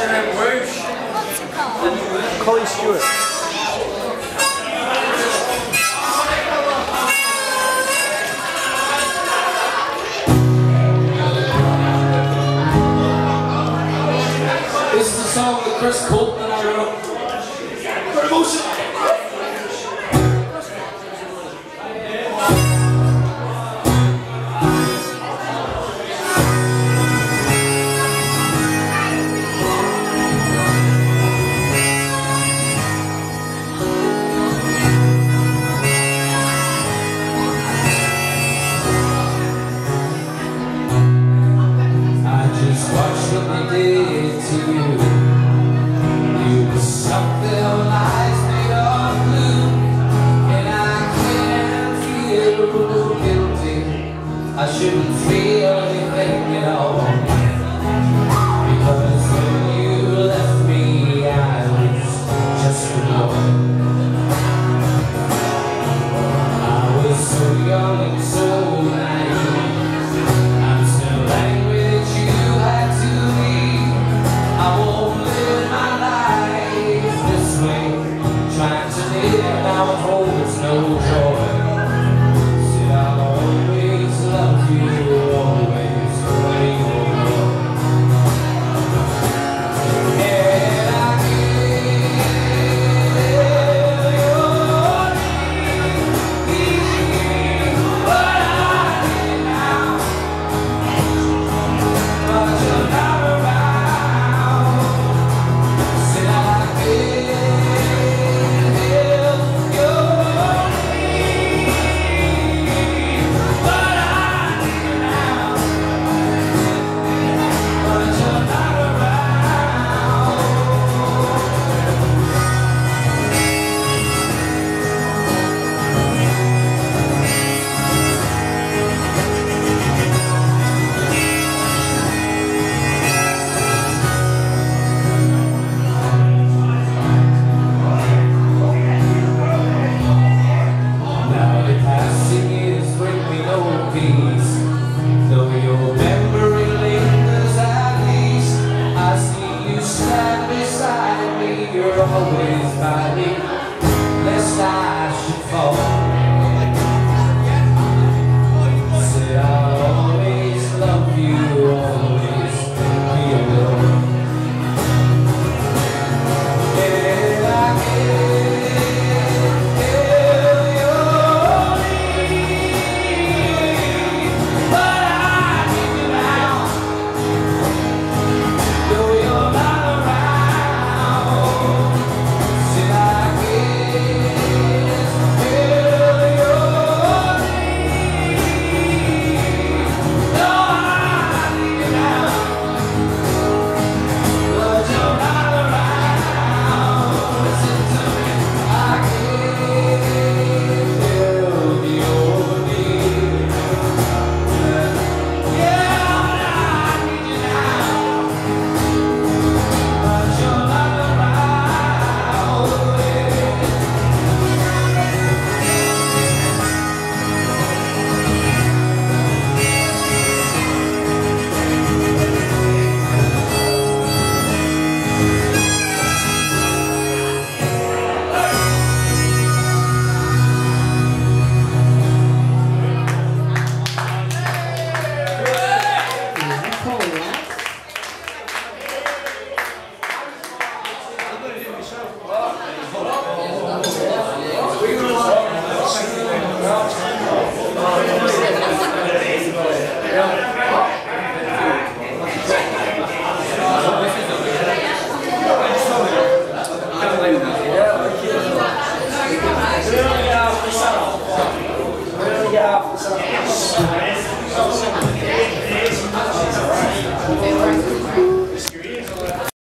What's it called? Collie Stewart. This is a song that Kris Coulton and I wrote. For emotion. To you. You of and I can't feel guilty. I shouldn't feel anything at all. Because when you left me, I was just a boy. I was so young and so always fighting